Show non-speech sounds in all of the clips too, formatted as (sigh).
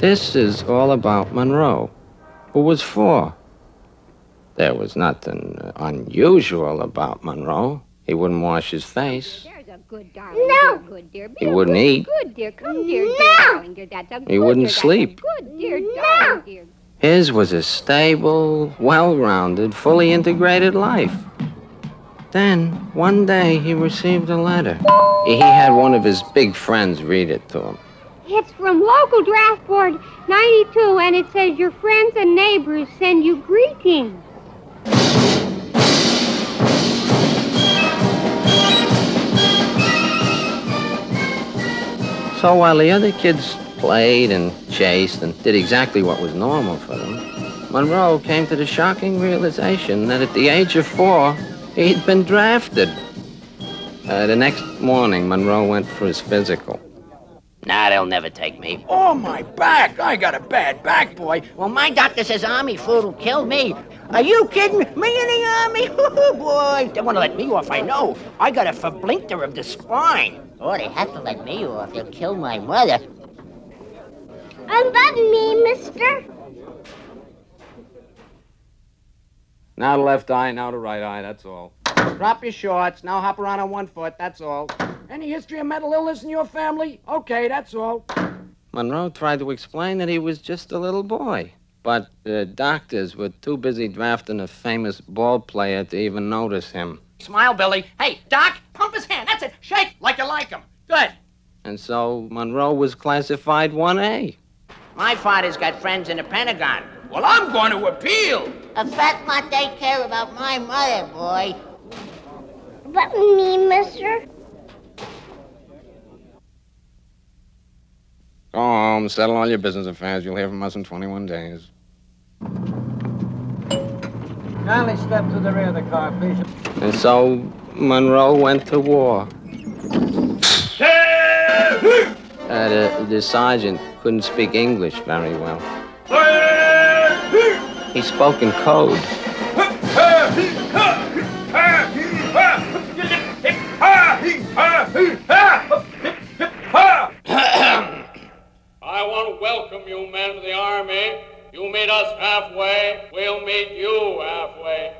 This is all about Munro, who was four. There was nothing unusual about Munro. He wouldn't wash his face. There's a good darling. No. Good dear. He wouldn't good, eat. Good dear. Come dear, dear No. darling dear. That's a He good, wouldn't dear, sleep. Good dear, No. darling dear. His was a stable, well rounded, fully integrated life. Then, one day, he received a letter. He had one of his big friends read it to him. It's from local draft board 92, and it says your friends and neighbors send you greetings. So while the other kids played and chased and did exactly what was normal for them, Munro came to the shocking realization that at the age of four, he'd been drafted. Uh, the next morning, Munro went for his physical. Nah, they'll never take me. Oh, my back! I got a bad back, boy. Well, my doctor says army food will kill me. Are you kidding? Me in the army? (laughs) Oh, boy. They want to let me off, I know. I got a verblinter of the spine. Oh, they have to let me off. They'll kill my mother. That me, mister? Now the left eye, now the right eye, that's all. Drop your shorts, now hop around on one foot, that's all. Any history of mental illness in your family? Okay, that's all. Munro tried to explain that he was just a little boy. But the doctors were too busy drafting a famous ball player to even notice him. Smile, Billy. Hey, Doc, pump his hand. That's it. Shake like you like him. Good. And so Munro was classified 1A. My father's got friends in the Pentagon. Well, I'm going to appeal. A fat lot they care about my mother, boy. That me, mister? Go home, settle all your business affairs. You'll hear from us in 21 days. Kindly step to the rear of the car, please. And so Munro went to war. Uh, the, the sergeant couldn't speak English very well. He spoke in code. Meet us halfway, we'll meet you halfway.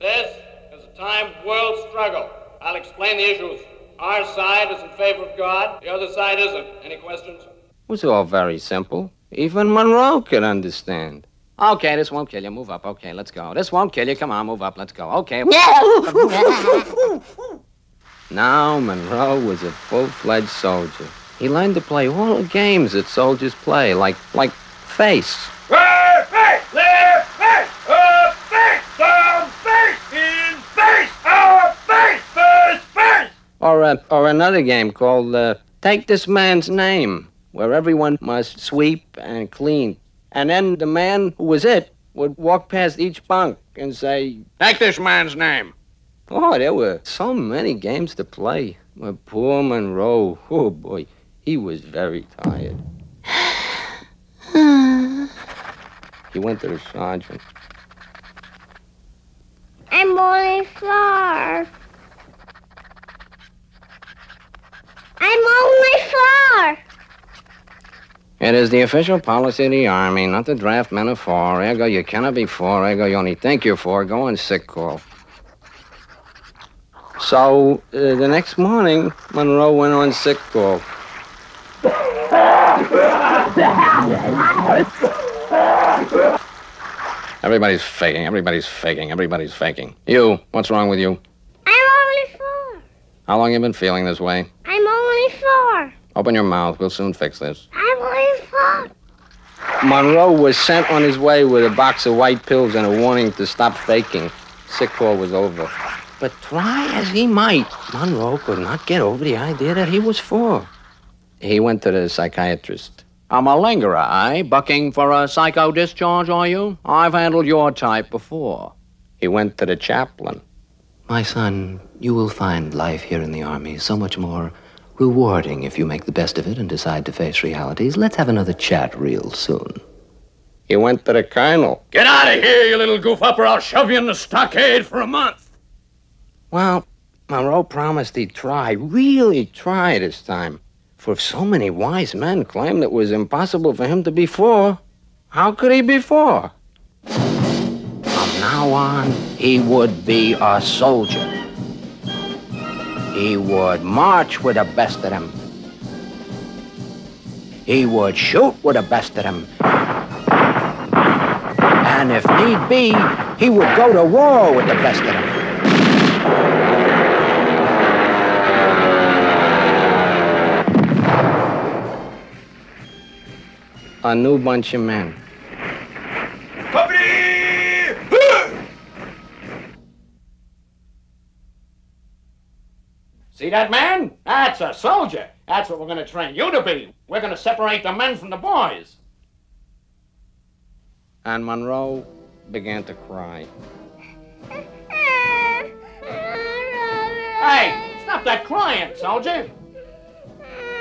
This is a time of world struggle. I'll explain the issues. Our side is in favor of God, the other side isn't. Any questions? It was all very simple. Even Munro could understand. Okay, this won't kill you. Move up. Okay, let's go. This won't kill you. Come on, move up. Let's go. Okay. (laughs) Now Munro was a full-fledged soldier. He learned to play all the games that soldiers play, like like face. Right, right, left, right, up, face, down, face, in, face, out, face, first, face. Or, uh, or another game called uh, Take This Man's Name, where everyone must sweep and clean. And then the man who was it would walk past each bunk and say, Take this man's name. Oh, there were so many games to play. But poor Munro, oh boy, he was very tired. (sighs) he went to the sergeant. I'm only four. I'm only four. It is the official policy of the Army not to draft men of four. Ergo, you cannot be four. Ergo, you only think you're four. Go on sick call. So, uh, the next morning, Munro went on sick call. Everybody's faking. Everybody's faking. Everybody's faking. You, what's wrong with you? I'm only four. How long have you been feeling this way? I'm only four. Open your mouth. We'll soon fix this. I'm four. Munro was sent on his way with a box of white pills and a warning to stop faking. Sick call was over. But try as he might, Munro could not get over the idea that he was four. He went to the psychiatrist. I'm a lingerer, eh? Bucking for a psycho discharge, are you? I've handled your type before. He went to the chaplain. My son, you will find life here in the Army so much more rewarding if you make the best of it and decide to face realities. Let's have another chat real soon. He went to the colonel. Get out of here, you little goof up, or I'll shove you in the stockade for a month. Well, Munro promised he'd try, really try this time. For if so many wise men claimed it was impossible for him to be four, how could he be four? From now on, he would be a soldier. He would march with the best of them. He would shoot with the best of them. And if need be, he would go to war with the best of them. A new bunch of men. See that man? That's a soldier. That's what we're going to train you to be. We're going to separate the men from the boys. And Munro began to cry. Hey, stop that crying, soldier.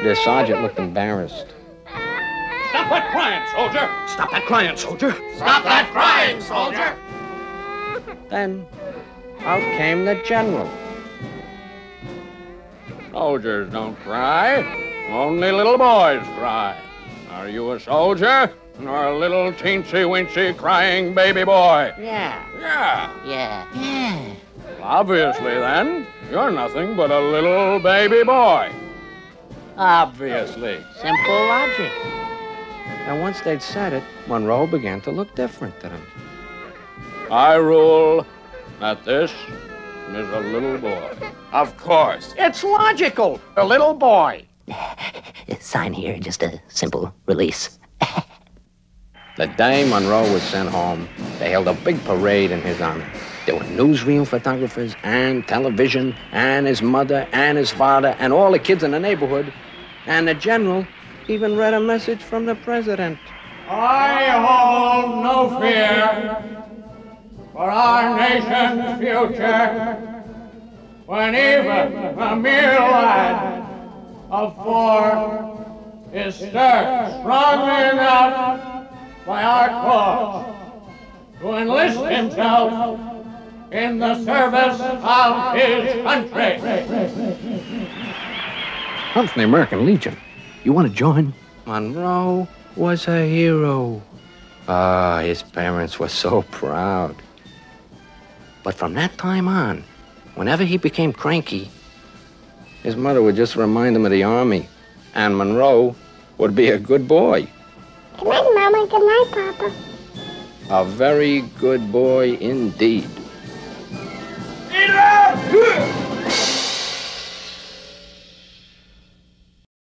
The sergeant looked embarrassed. Stop that crying, soldier. Stop that crying, soldier. Stop that crying, soldier. Then out came the general. Soldiers don't cry. Only little boys cry. Are you a soldier or a little teensy weensy crying baby boy? Yeah, Yeah. yeah, yeah. Obviously, then, you're nothing but a little baby boy. Obviously. Simple logic. And once they'd said it, Munro began to look different to them. I rule that this is a little boy. Of course. It's logical. A little boy. (laughs) Sign here, just a simple release. The day Munro was sent home, they held a big parade in his honor. There were newsreel photographers and television and his mother and his father and all the kids in the neighborhood. And the general even read a message from the president. I hold no fear for our nation's future when even a mere lad of four is stirred strong enough by our cause to enlist himself in the service of his country. I'm from the American Legion. You want to join? Munro was a hero. Ah, his parents were so proud. But from that time on, whenever he became cranky, his mother would just remind him of the army, and Munro would be a good boy. Good night, Mama. Good night, Papa. A very good boy indeed. Eat it up!